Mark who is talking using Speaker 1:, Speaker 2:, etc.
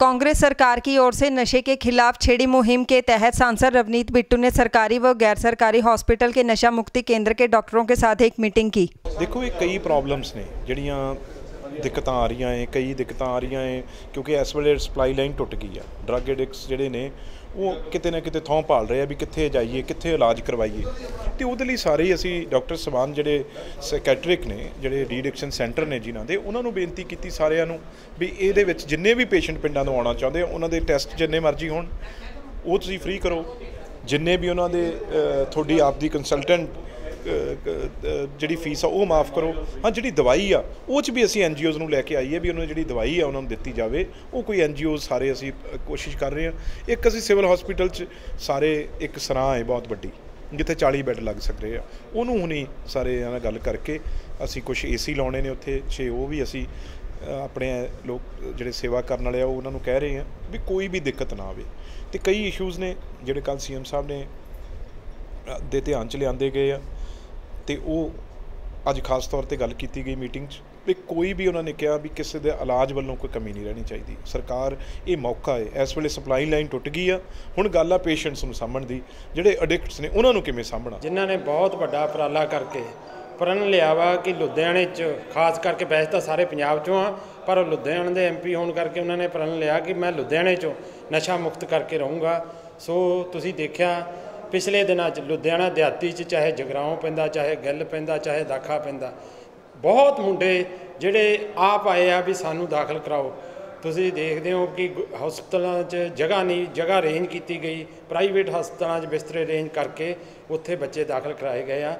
Speaker 1: कांग्रेस सरकार की ओर से नशे के खिलाफ छेड़ी मुहिम के तहत सांसद रवनीत बिट्टू ने सरकारी व गैर सरकारी हॉस्पिटल के नशा मुक्ति केंद्र के डॉक्टरों के साथ एक मीटिंग की।
Speaker 2: देखो, ये कई प्रॉब्लम्स ने, जड़ियाँ ਦਿੱਕਤਾਂ ਆ ਰਹੀਆਂ ਏ ਕਈ ਦਿੱਕਤਾਂ ਆ ਰਹੀਆਂ ਏ ਕਿਉਂਕਿ ਇਸ ਵੇਲੇ ਸਪਲਾਈ ਲਾਈਨ ਟੁੱਟ ਗਈ ਆ। ਡਰੱਗ ਐਡਿਕਟਸ ਜਿਹੜੇ ਨੇ, ਉਹ ਕਿਤੇ ਨਾ ਕਿਤੇ ਥਾਂ ਭਾਲ ਰਹੇ ਆ ਵੀ ਕਿੱਥੇ ਜਾਈਏ, ਕਿੱਥੇ ਇਲਾਜ ਕਰਵਾਈਏ। ਤੇ ਉਹਦੇ ਲਈ ਸਾਰੇ ਅਸੀਂ ਡਾਕਟਰ ਸਵਾਨ ਜਿਹੜੇ ਸਾਈਕੈਟ੍ਰਿਕ ਨੇ, ਜਿਹੜੇ ਰੀਡਿਕਸ਼ਨ ਸੈਂਟਰ ਨੇ ਜਿਨ੍ਹਾਂ ਦੇ, ਉਹਨਾਂ ਨੂੰ ਬੇਨਤੀ ਕੀਤੀ ਸਾਰਿਆਂ ਨੂੰ ਵੀ ਇਹਦੇ ਵਿੱਚ ਜਿੰਨੇ ਵੀ ਪੇਸ਼ੈਂਟ ਪਿੰਡਾਂ ਤੋਂ ਆਉਣਾ ਚਾਹੁੰਦੇ ਆ, ਉਹਨਾਂ ਦੇ ਟੈਸਟ ਜਿੰਨੇ ਮਰਜ਼ੀ ਹੋਣ। ਉਹ ਤੁਸੀਂ ਫ੍ਰੀ ਕਰੋ। ਜਿੰਨੇ ਵੀ ਉਹਨਾਂ ਦੇ ਤੁਹਾਡੀ ਆਪਦੀ ਕੰਸਲਟੈਂਟ ਜਿਹੜੀ ਫੀਸ ਆ, ਉਹ ਮਾਫ ਕਰੋ। ਹਾਂ, ਜਿਹੜੀ ਦਵਾਈ ਆ, ਉਹ ਚ ਵੀ ਅਸੀਂ ਐਨਜੀਓਜ਼ ਨੂੰ ਲੈ ਕੇ ਆਈਏ ਵੀ ਉਹਨਾਂ ਨੂੰ ਜਿਹੜੀ ਦਵਾਈ ਆ, ਉਹਨਾਂ ਨੂੰ ਦਿੱਤੀ ਜਾਵੇ। ਉਹ ਕੋਈ ਐਨਜੀਓ ਸਾਰੇ ਅਸੀਂ ਕੋਸ਼ਿਸ਼ ਕਰ ਰਹੇ ਹਾਂ। ਇੱਕ ਅਸੀਂ ਸਿਵਲ ਹਸਪੀਟਲ ਚ ਸਾਰੇ ਇੱਕ ਸਰਾਂ ਹੈ, ਬਹੁਤ ਵੱਡੀ, ਜਿੱਥੇ 40 ਬੈੱਡ ਲੱਗ ਸਕਦੇ ਆ। ਉਹਨੂੰ ਹੁਣੀ ਸਾਰੇ ਨਾਲ ਗੱਲ ਕਰਕੇ ਅਸੀਂ ਕੁਝ ਏਸੀ ਲਾਉਣੇ ਨੇ ਉੱਥੇ, ਛੇ ਉਹ ਵੀ ਅਸੀਂ ਆਪਣੇ ਲੋਕ, ਜਿਹੜੇ ਸੇਵਾ ਕਰਨ ਵਾਲੇ ਆ, ਉਹ ਉਹਨਾਂ ਨੂੰ ਕਹਿ ਰਹੇ ਆ ਵੀ ਕੋਈ ਵੀ ਦਿੱਕਤ ਨਾ ਆਵੇ। ਤੇ ਕਈ ਇਸ਼ੂਜ਼ ਨੇ, ਜਿਹੜੇ ਕੱਲ ਸੀਐਮ ਸਾਹਿਬ ਨੇ ਦੇ ਧਿਆਨ ਚ ਲਿਆਂਦੇ ਗਏ ਆ। ਤੇ ਉਹ ਅੱਜ ਖਾਸ ਤੌਰ ਤੇ ਗੱਲ ਕੀਤੀ ਗਈ ਮੀਟਿੰਗ 'ਚ ਵੀ ਕੋਈ ਵੀ ਉਹਨਾਂ ਨੇ ਕਿਹਾ ਵੀ ਕਿਸੇ ਦੇ ਇਲਾਜ ਵੱਲੋਂ ਕੋਈ ਕਮੀ ਨਹੀਂ ਰਹਿਣੀ ਚਾਹੀਦੀ। ਸਰਕਾਰ ਇਹ ਮੌਕਾ ਹੈ। ਇਸ ਵੇਲੇ ਸਪਲਾਈ ਲਾਈਨ ਟੁੱਟ ਗਈ ਆ। ਹੁਣ ਗੱਲ ਆ ਪੇਸ਼ੈਂਟਸ ਨੂੰ ਸਾਂਭਣ ਦੀ। ਜਿਹੜੇ ਐਡਿਕਟਸ ਨੇ, ਉਹਨਾਂ ਨੂੰ ਕਿਵੇਂ ਸਾਂਭਣਾ?
Speaker 3: ਜਿਨ੍ਹਾਂ ਨੇ ਬਹੁਤ ਵੱਡਾ ਉਪਰਾਲਾ ਕਰਕੇ ਪ੍ਰਣ ਲਿਆ ਵਾ ਕਿ ਲੁਧਿਆਣੇ 'ਚ ਖਾਸ ਕਰਕੇ ਵੈਸੇ ਤਾਂ ਸਾਰੇ ਪੰਜਾਬ 'ਚੋਂ ਆ, ਪਰ ਉਹ ਲੁਧਿਆਣੇ ਦੇ ਐਮਪੀ ਹੋਣ ਕਰਕੇ ਉਹਨਾਂ ਨੇ ਪ੍ਰਣ ਲਿਆ ਕਿ ਮੈਂ ਲੁਧਿਆਣੇ 'ਚੋਂ ਨਸ਼ਾ ਮੁਕਤ ਕਰਕੇ ਰਹੂੰਗਾ। ਸੋ ਤੁਸੀਂ ਦੇਖਿਆ ਪਿਛਲੇ ਦਿਨਾਂ 'ਚ ਲੁਧਿਆਣਾ ਦਿਹਾਤੀ 'ਚ ਚਾਹੇ ਜਗਰਾਉਂ ਪੈਂਦਾ, ਚਾਹੇ ਗਿੱਲ ਪੈਂਦਾ, ਚਾਹੇ ਦਾਖਾ ਪੈਂਦਾ, ਬਹੁਤ ਮੁੰਡੇ ਜਿਹੜੇ ਆਪ ਆਏ ਆ ਵੀ ਸਾਨੂੰ ਦਾਖਲ ਕਰਾਓ। ਤੁਸੀਂ ਦੇਖਦੇ ਹੋ ਕਿ ਗੁ- ਹਸਪਤਾਲਾਂ 'ਚ ਜਗ੍ਹਾ ਨਹੀਂ, ਜਗ੍ਹਾ ਅਰੇਂਜ ਕੀਤੀ ਗਈ ਪ੍ਰਾਈਵੇਟ ਹਸਪਤਾਲਾਂ 'ਚ ਬਿਸਤਰੇ ਅਰੇਂਜ ਕਰਕੇ ਉੱਥੇ ਬੱਚੇ ਦਾਖਲ ਕਰਾਏ ਗਏ ਆ।